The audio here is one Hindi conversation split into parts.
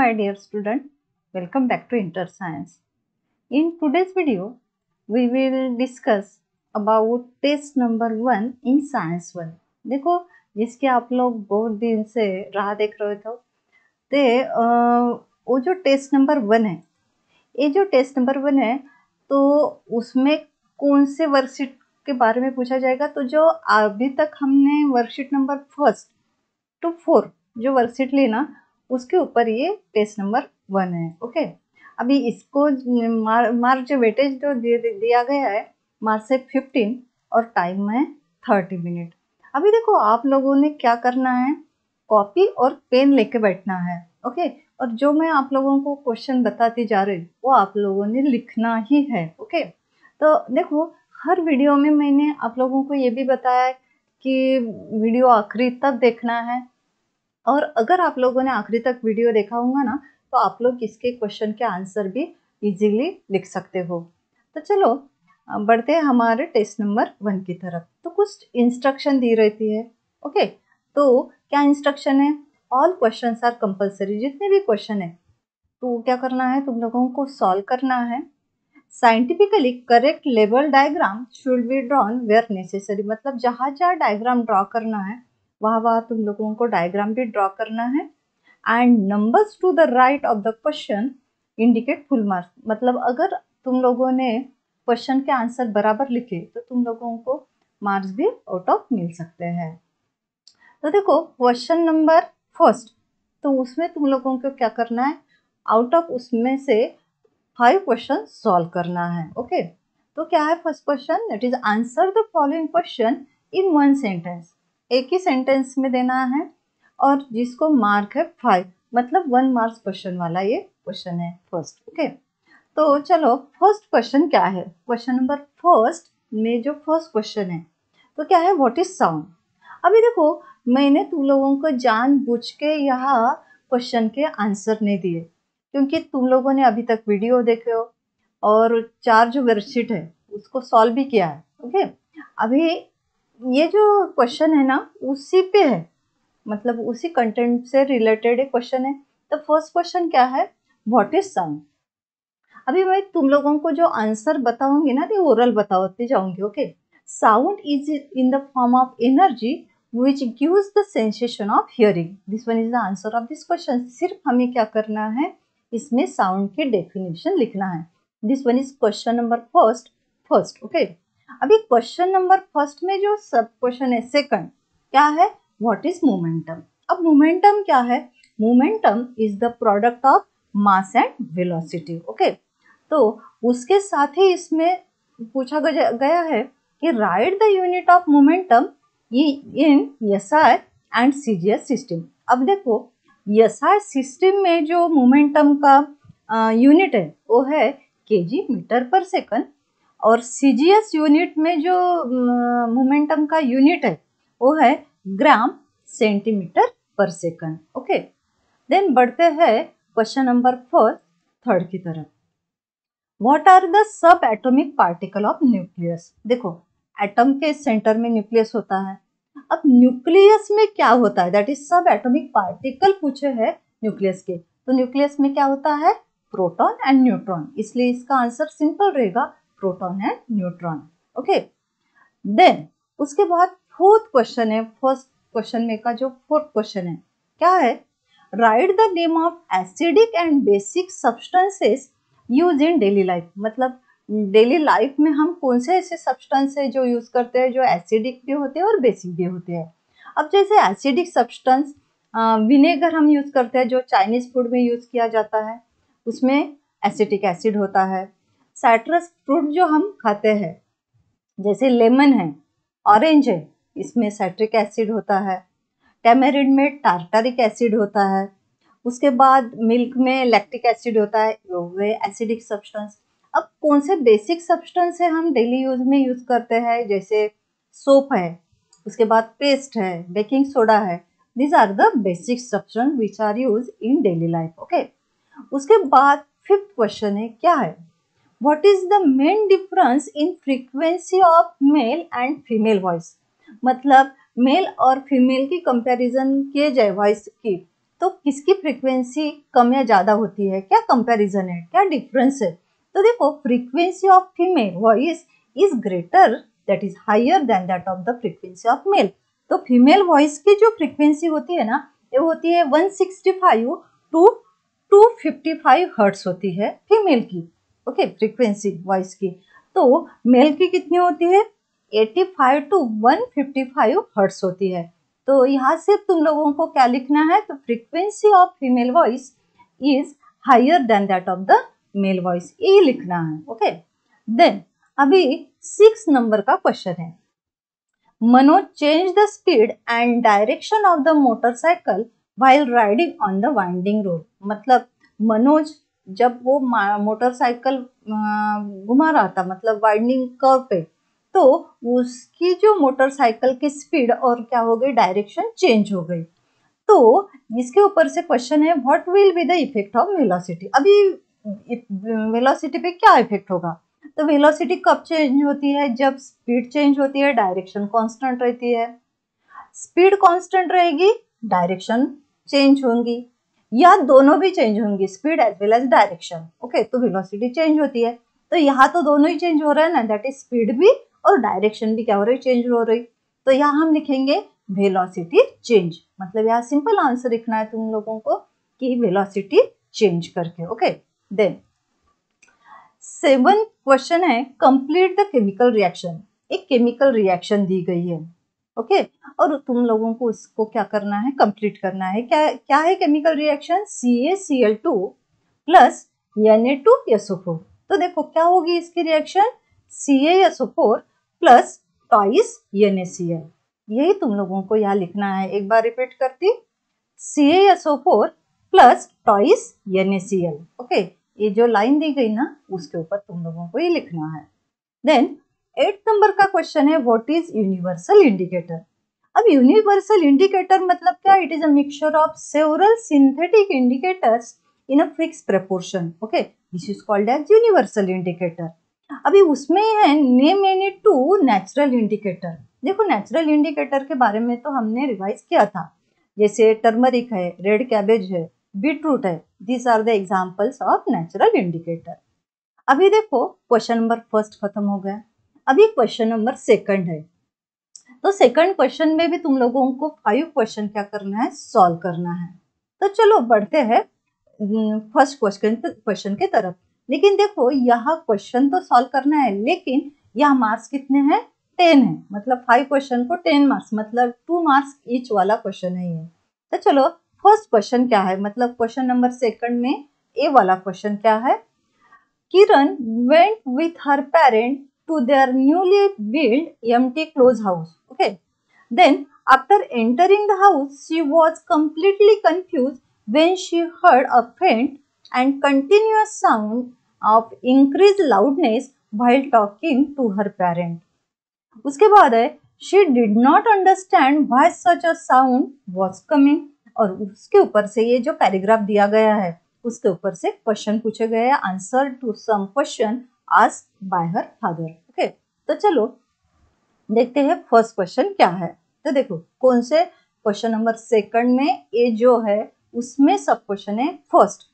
my dear student, welcome back to Inter Science. In today's video, we will discuss about test number one in Science 1. देखो जिसके आप लोग बहुत दिन से राह देख रहे थे ते वो जो टेस्ट नंबर वन है ये जो टेस्ट नंबर वन है तो उसमें कौन से वर्कशीट के बारे में पूछा जाएगा तो जो अभी तक हमने worksheet number first to four जो वर्कशीट ली ना उसके ऊपर ये टेस्ट नंबर वन है ओके अभी इसको मार्क मार जो वेटेज जो दिया गया है मार्च से फिफ्टीन और टाइम है थर्टी मिनट अभी देखो आप लोगों ने क्या करना है? कॉपी और पेन लेके बैठना है ओके और जो मैं आप लोगों को क्वेश्चन बताती जा रही वो आप लोगों ने लिखना ही है ओके तो देखो, हर वीडियो में मैंने आप लोगों को ये भी बताया कि वीडियो आखिरी तक देखना है और अगर आप लोगों ने आखिरी तक वीडियो देखा होगा ना तो आप लोग इसके क्वेश्चन के आंसर भी इजीली लिख सकते हो। तो चलो बढ़ते हैं हमारे टेस्ट नंबर वन की तरफ़। तो कुछ इंस्ट्रक्शन दी रहती है ओके तो क्या इंस्ट्रक्शन है? ऑल क्वेश्चन आर कंपल्सरी जितने भी क्वेश्चन है। तो क्या करना है? तुम लोगों को सॉल्व करना है। Scientifically correct level diagram should be drawn where necessary मतलब जहाँ जहाँ डायग्राम ड्रॉ करना है वहाँ वहाँ, तुम लोगों को डायग्राम भी ड्रॉ करना है। And numbers to the right of the question indicate full marks मतलब अगर तुम लोगों ने क्वेश्चन के आंसर बराबर लिखे तो तुम लोगों को मार्क्स भी आउट ऑफ़ मिल सकते हैं। तो देखो क्वेश्चन नंबर फ़र्स्ट तो उसमें तुम लोगों को क्या करना है? आउट ऑफ़ उसमें से फाइव क्वेश्चन सॉल्व करना है ओके okay? तो क्या है first question that is answer the following question in one sentence एक ही सेंटेंस में देना है और जिसको मार्क है फाइव मतलब वन मार्क्स क्वेश्चन वाला ये क्वेश्चन है फ़र्स्ट ओके तो चलो फ़र्स्ट क्वेश्चन क्या है? क्वेश्चन नंबर फ़र्स्ट में जो फ़र्स्ट क्वेश्चन है तो क्या है? व्हाट इज़ साउंड अभी देखो, मैंने तुम लोगों को जान बुझ के यहाँ क्वेश्चन के आंसर नहीं दिए, क्योंकि तुम लोगों ने अभी तक वीडियो देखे हो और चार जो वर्कशीट है, उसको सॉल्व भी किया है ओके अभी ये जो क्वेश्चन है ना, उसी पे है। मतलब उसी कंटेंट से रिलेटेड एक क्वेश्चन है। तो फ़र्स्ट क्वेश्चन क्या है? व्हाट इज़ साउंड अभी मैं तुम लोगों को जो आंसर बताऊँगी ना ओरल बताती जाऊँगी okay sound is in the form of energy which gives the sensation of hearing this one is the answer of this question सिर्फ़ हमें क्या करना है? इसमें साउंड की डेफिनेशन लिखना है। This one is question number first first okay अभी क्वेश्चन नंबर फ़र्स्ट में जो सब क्वेश्चन है सेकंड क्या है? व्हाट इज़ मोमेंटम अब मोमेंटम क्या है? Momentum is the product of mass and velocity okay तो उसके साथ ही इसमें पूछा गया है कि write the unit of momentum in S I and C G S system अब देखो एस आई सिस्टम में जो मोमेंटम का यूनिट है, वो है K G metre per second और सीजीएस यूनिट में जो मोमेंटम का यूनिट है, वो है gram centimetre per second okay then बढ़ते हैं क्वेश्चन नंबर फोर थर्ड की तरफ़. What are the sub atomic particle of nucleus देखो एटम के सेंटर में न्यूक्लियस होता है। अब न्यूक्लियस में क्या होता है? That is sub atomic particle पूछे है न्यूक्लियस के। तो न्यूक्लियस में क्या होता है? प्रोटॉन एंड न्यूट्रॉन इसलिए इसका आंसर सिंपल रहेगा। Proton and neutron okay then उसके बाद फोर्थ क्वेश्चन है फ़र्स्ट क्वेश्चन में का जो फोर्थ क्वेश्चन है, क्या है? Write the name of acidic and basic substances use in daily life मतलब डेली लाइफ में हम कौन से ऐसे सब्सटेंस है जो यूज़ करते हैं, जो एसिडिक भी होते हैं और बेसिक भी होते हैं? अब जैसे एसिडिक सब्सटेंस विनेगर हम यूज़ करते हैं, जो चाइनीज़ फ़ूड में यूज़ किया जाता है, उसमें एसिटिक एसिड होता है साइट्रस फ्रूट जो हम खाते हैं, जैसे लेमन है, ऑरेंज है, इसमें साइट्रिक एसिड होता है टेमेरिड में टार्टारिक एसिड होता है, उसके बाद मिल्क में लैक्टिक एसिड होता है वे एसिडिक सब्सटेंस। अब कौन से बेसिक सब्सटेंस है हम डेली यूज़ में यूज़ करते हैं? जैसे सोप है, उसके बाद पेस्ट है, बेकिंग सोडा है। These are the basic substance which are use in daily life okay उसके बाद फिफ्थ क्वेश्चन है, क्या है? What is the main difference in frequency of male and female voice? मतलब मेल और फीमेल की कंपैरिजन किए जाए वॉइस की तो किसकी फ्रीक्वेंसी कम या ज़्यादा होती है? क्या कंपैरिजन है? क्या डिफरेंस है? तो देखो frequency of female voice is greater that is higher than that of the frequency of male तो फीमेल वॉइस की जो फ्रीक्वेंसी होती है ना, ये होती है 165 टू 255 हर्ट्स होती है फीमेल की। ओके फ्रीक्वेंसी वॉइस की। तो मेल की कितनी होती है? 85 टू 155 हर्ट्स होती है। तो यहाँ से तुम लोगों को क्या लिखना है? तो frequency of female voice is higher than that of the male voice ये लिखना है ओके देन अभी सिक्स नंबर का क्वेश्चन है। Manoj change the speed and direction of the motorcycle while riding on the winding road मतलब मनोज जब वो मोटरसाइकिल घुमा रहा था मतलब वाइंडिंग कर्व पे तो उसकी जो मोटरसाइकिल की स्पीड और क्या हो गई, डायरेक्शन चेंज हो गई। तो इसके ऊपर से क्वेश्चन है what will be the effect of velocity अभी वेलोसिटी पे क्या इफ़ेक्ट होगा? तो वेलोसिटी कब चेंज होती है? जब स्पीड चेंज होती है डायरेक्शन कांस्टेंट रहती है। स्पीड कांस्टेंट रहेगी डायरेक्शन चेंज होंगी। या दोनों भी चेंज होंगी speed as well as direction okay तो वेलोसिटी चेंज होती है। तो यहाँ तो दोनों ही चेंज हो रहा है ना? दैट इज़ स्पीड भी और डायरेक्शन भी क्या हो रही चेंज हो रही। तो यहाँ हम लिखेंगे वेलोसिटी चेंज मतलब यहाँ सिंपल आंसर लिखना है तुम लोगों को कि वेलोसिटी चेंज करके। ओके देन सेवन क्वेश्चन है कंप्लीट द केमिकल रिएक्शन एक केमिकल रिएक्शन दी गई है। ओके? और तुम लोगों को उसको क्या करना है? कंप्लीट करना है। क्या क्या है chemical reaction C A C L two plus N A two S O four तो देखो, क्या होगी इसकी reaction C S O four plus twice N A C L यही तुम लोगों को यहाँ लिखना है। एक बार रिपीट करती। C S O four plus twice N A C L okay? ये जो लाइन दी गई ना, उसके ऊपर तुम लोगों को ये लिखना है। देन एट नंबर का क्वेश्चन है व्हाट इज़ यूनिवर्सल इंडिकेटर अब यूनिवर्सल इंडिकेटर मतलब क्या? It is a mixture of several synthetic indicators in a fix proportion okay this is called as universal indicator अभी उसमें है name any two natural indicator देखो नेचुरल इंडिकेटर के बारे में तो हमने रिवाइज किया था। जैसे टर्मरिक है रेड कैबेज है बीटरूट है these are the examples of natural indicator अभी देखो क्वेश्चन नंबर फ़र्स्ट खत्म हो गया। अभी क्वेश्चन नंबर सेकंड है। तो सेकंड क्वेश्चन में भी तुम लोगों को फाइव क्वेश्चन क्या करना है? सॉल्व करना है। तो चलो बढ़ते हैं फ़र्स्ट क्वेश्चन क्वेश्चन के तरफ़। लेकिन देखो, यहाँ क्वेश्चन तो सॉल्व करना है, लेकिन यहाँ मार्क्स कितने हैं? टेन है। मतलब फाइव क्वेश्चन को टेन मार्क्स मतलब टू मार्क्स ईच वाला क्वेश्चन है ये। तो चलो फ़र्स्ट क्वेश्चन क्या है? मतलब क्वेश्चन नंबर सेकंड में ए वाला क्वेश्चन क्या है? Kiran went with her parent to their newly build empty close house okay then after entering the house she was completely confused when she heard a faint and continuous sound of increased loudness while talking to her parent उसके बाद है she did not understand why such a sound was coming और उसके ऊपर से ये जो पैराग्राफ दिया गया है उसके ऊपर से क्वेश्चन पूछे गए हैं आंसर टू सम क्वेश्चन आज बाय हर फादर ओके तो चलो देखते हैं फ़र्स्ट क्वेश्चन क्या है तो देखो कौन से क्वेश्चन नंबर सेकंड में ये जो है उसमें सब क्वेश्चन है first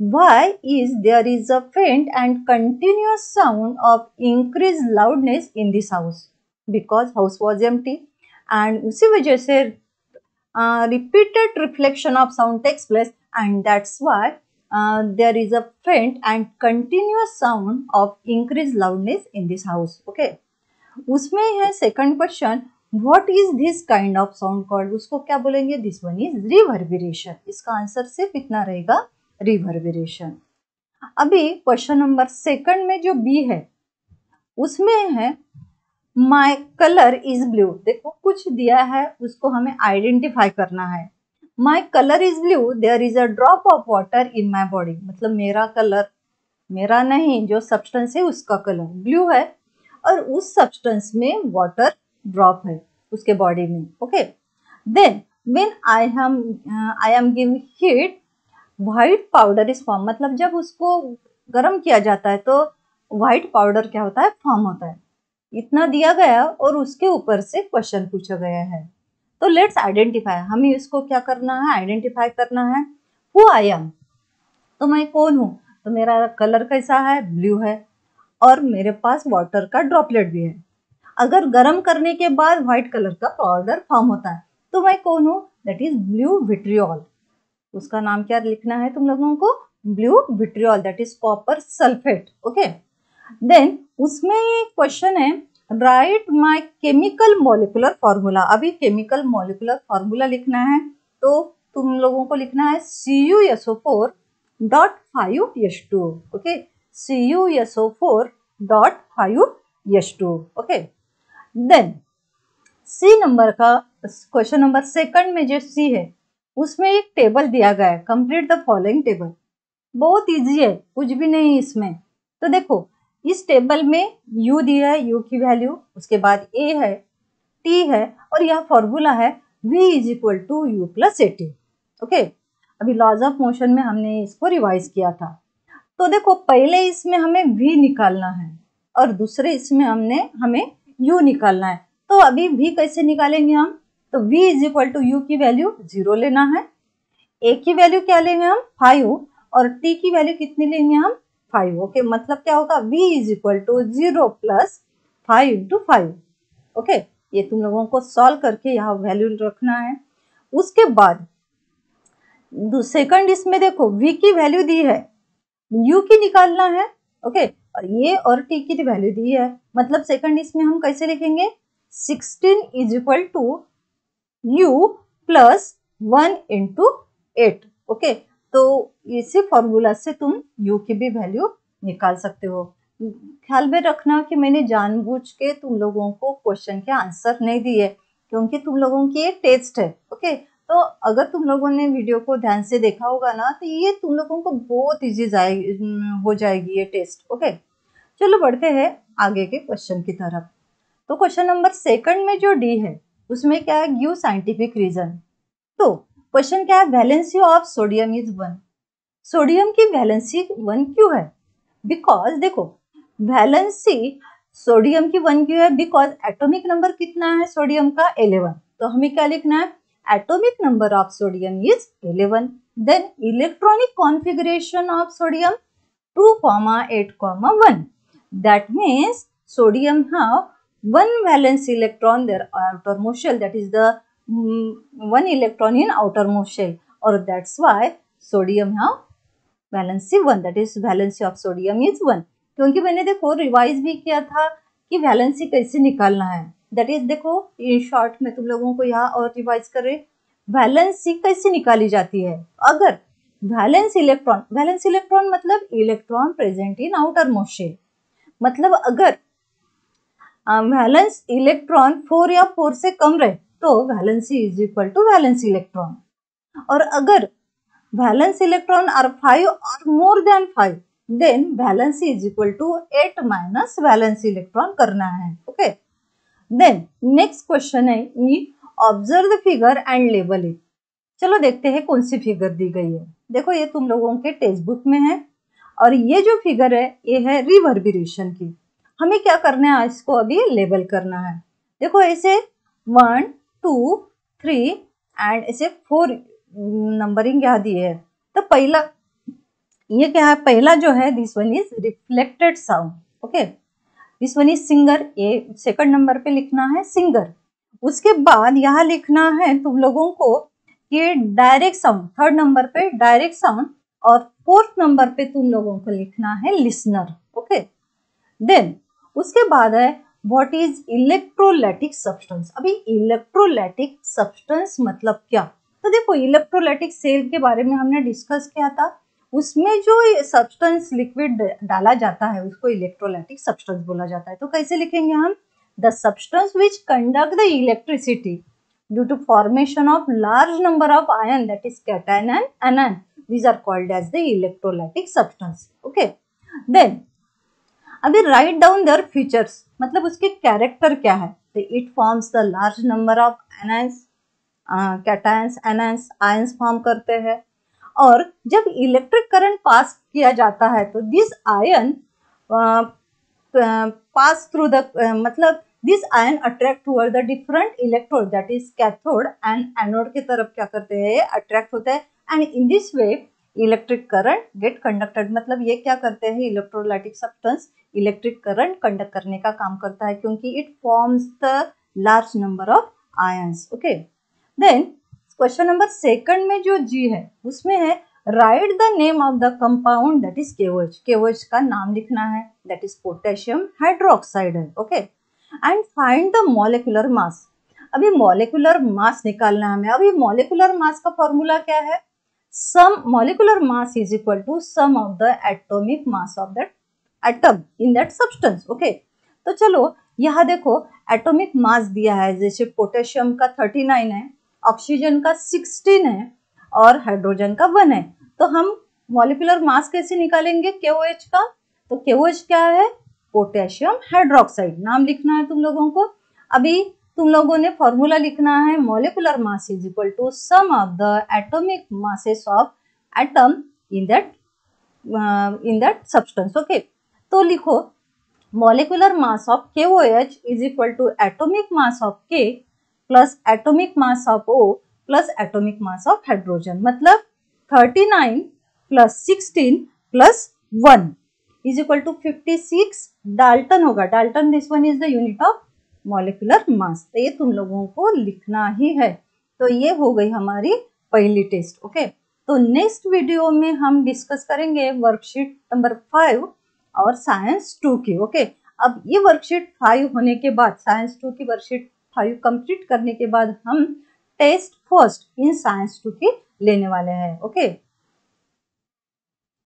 why is there is a faint and continuous sound of increased loudness in this house because house was empty and उसी वजह से uh, repeated reflection of sound takes place and that's why uh, there is a faint and continuous sound of increased loudness in this house. Okay. उसमें है second question what is this kind of sound called उसको क्या बोलेंगे? दिस वन इज़ रिवर्बिरेशन इसका आंसर सिर्फ़ इतना रहेगा रिवर्बिरेशन अभी क्वेश्चन नंबर सेकंड में जो बी है उसमें है माई कलर इज़ ब्लू देखो कुछ दिया है उसको हमें आइडेंटिफाई करना है। My colour is blue there is a drop of water in my body मतलब मेरा कलर मेरा नहीं, जो सब्सटेंस है उसका कलर ब्लू है और उस सब्सटेंस में वाटर ड्रॉप है उसके बॉडी में okay then when I am I am give heat white powder is form मतलब जब उसको गर्म किया जाता है तो वाइट पाउडर क्या होता है? फॉर्म होता है। इतना दिया गया और उसके ऊपर से क्वेश्चन पूछा गया है। तो लेट्स आइडेंटिफाई हमें इसको क्या करना है? आइडेंटिफाई करना है। हु आई एम तो मैं कौन हूँ? तो मेरा कलर कैसा है? ब्लू है। और मेरे पास वाटर का ड्रॉपलेट भी है। अगर गर्म करने के बाद व्हाइट कलर का पाउडर फॉर्म होता है तो मैं कौन हूँ? दैट इज़ ब्लू विट्रियोल उसका नाम क्या लिखना है तुम लोगों को? Blue vitriol that is copper sulphate okay then उसमें क्वेश्चन है right my chemical molecular formula. अभी केमिकल मोलिकुलर फॉर्मूला लिखना है तो तुम लोगों को लिखना है C U S O four dot five S two okay C U S O four dot five S two okay then C number का क्वेश्चन नंबर सेकंड में जो सी है, उसमें एक टेबल दिया गया है। कंप्लीट द फॉलोइंग टेबल बहुत इजी है, कुछ भी नहीं इसमें। तो देखो इस टेबल में u दिया है, u की वैल्यू उसके बाद a है, t है और यह फॉर्मूला है v is equal to u plus at okay अभी लॉज ऑफ़ मोशन में हमने इसको रिवाइज किया था। तो देखो, पहले इसमें हमें v निकालना है और दूसरे इसमें हमने, हमें u निकालना है। तो अभी v कैसे निकालेंगे हम? तो v is equal to u की वैल्यू ज़ीरो लेना है। a की वैल्यू क्या लेंगे हम? फाइव और t की वैल्यू कितनी लेंगे हम? फाइव ओके मतलब क्या होगा? V is equal to zero plus five into five okay ये तुम लोगों को सॉल्व करके यहाँ वैल्यू रखना है। उसके बाद सेकंड इसमें देखो v की वैल्यू दी है। U की निकालना है ओके okay, और ये और t की वैल्यू दी है। मतलब सेकंड इसमें हम कैसे लिखेंगे? 16 is equal to u plus one into eight okay तो इसी फॉर्मूला से तुम यू की भी वैल्यू निकाल सकते हो। ख्याल में रखना कि मैंने जानबूझ के तुम लोगों को क्वेश्चन के आंसर नहीं दिए, क्योंकि तुम लोगों की एक टेस्ट है ओके तो अगर तुम लोगों ने वीडियो को ध्यान से देखा होगा ना तो ये तुम लोगों को बहुत ईजी जाए हो जाएगी ये टेस्ट ओके चलो बढ़ते हैं आगे के क्वेश्चन की तरफ़। तो क्वेश्चन नंबर सेकंड में जो डी है, उसमें क्या है? गिव साइंटिफिक रीजन तो क्वेश्चन क्या है? Valency of sodium is one sodium की वैलेंसी वन क्यों है? बिकॉज़ देखो वैलेंसी सोडियम की वन क्यों है? बिकॉज़ एटॉमिक नंबर कितना है सोडियम का? इलेवन तो हमें क्या लिखना है? Atomic number of sodium is eleven then electronic configuration of sodium two comma eight comma one that means sodium have one valence electron their outermost shell that is the one electron in outermost shell. or that's why sodium have valency one, that is valency of sodium is one. क्योंकि मैंने देखो रिवाइज भी किया था कि वैलेंसी कैसे निकालना है। दैट इज़ देखो इन शॉर्ट में तुम लोगों को यहाँ और रिवाइज करे वैलेंसी कैसे निकाली जाती है? अगर वैलेंस इलेक्ट्रॉन वैलेंस इलेक्ट्रॉन मतलब electron present in outermost shell मतलब अगर वैलेंस इलेक्ट्रॉन फोर या फोर से कम रहे तो valency is equal to valence electron और अगर वैलेंस इलेक्ट्रॉन आर फाइव और more then five then valency is equal to eight minus valence electron करना है ओके देन नेक्स्ट क्वेश्चन है E observe the figure and label it चलो देखते हैं कौन सी फिगर दी गई है। देखो ये तुम लोगों के टेक्स्ट बुक में है और ये जो फिगर है, ये है रिवर्बिरेशन की। हमें क्या करना है, इसको अभी लेबल करना है। देखो ऐसे वन टू, थ्री एंड ऐसे फोर नंबरिंग यहाँ दिए है। तो पहला, ये क्या है? पहला जो है this one is reflected sound okay this one is singer ये सेकंड नंबर पे लिखना है सिंगर उसके बाद यहाँ लिखना है तुम लोगों को ये डायरेक्ट साउंड थर्ड नंबर पे डायरेक्ट साउंड और फोर्थ नंबर पे तुम लोगों को लिखना है लिसनर ओके देन उसके बाद है व्हाट इज़ इलेक्ट्रोलैटिक सब्सटेंस अभी इलेक्ट्रोलैटिक सब्सटेंस मतलब क्या? तो देखो इलेक्ट्रोलैटिक सेल के बारे में हमने डिस्कस किया था। उसमें जो सब्सटेंस लिक्विड डाला जाता है, उसको इलेक्ट्रोलैटिक सब्सटेंस बोला जाता है। तो कैसे लिखेंगे हम? The substance which conduct the electricity due to formation of large number of ion that is cation and anion these are called as the electrolytic substance. Okay? Then अभी राइट डाउन देयर फीचर्स मतलब उसके कैरेक्टर क्या है? तो it forms the large number of anions cations anions ions form करते हैं। और जब इलेक्ट्रिक करंट पास किया जाता है तो this ion pass through the मतलब this ion attract toward the different electrode that is cathode and anode की तरफ़ क्या करते हैं? अट्रैक्ट होते हैं। And in this way electric current get conducted मतलब ये क्या करते हैं? Electrolytic substance electric current conduct करने का काम करता है क्योंकि it forms the large number of ions okay then question number second में जो जी है, उसमें है right the name of the compound that is केवच केवच का नाम लिखना है दैट इज़ पोटेशियम हाइड्रोक्साइड है okay and find the molecular mass अभी मोलिकुलर मास निकालना है हमें। अभी मोलिकुलर मास का फॉर्मूला क्या है? Sum molecular mass is equal to sum of the atomic mass of that atom in that substance okay तो चलो, यहाँ देखो एटॉमिक मास दिया है, जैसे पोटेशियम का 39 है ऑक्सीजन का 16 है, और हाइड्रोजन का 1 है। तो हम मॉलिकुलर मास कैसे निकालेंगे? KOH का? तो KOH क्या है? पोटेशियम हाइड्रोक्साइड नाम लिखना है तुम लोगों को। अभी तुम लोगों ने फॉर्मूला लिखना है molecular mass is equal to sum of the atomic masses of atom in that in that substance okay तो लिखो molecular mass of K O H is equal to atomic mass of K plus atomic mass of O plus atomic mass of hydrogen मतलब 39 plus 16 plus 1 is equal to 56 dalton होगा। Dalton this one is the unit of molecular mass तो ये तुम लोगों को लिखना ही है। तो ये हो गई हमारी पहली टेस्ट ओके तो नेक्स्ट वीडियो में हम डिस्कस करेंगे वर्कशीट नंबर फाइव और साइंस टू की ओके अब ये वर्कशीट फाइव होने के बाद साइंस टू की वर्कशीट फाइव कंप्लीट करने के बाद हम test first in science two की लेने वाले हैं ओके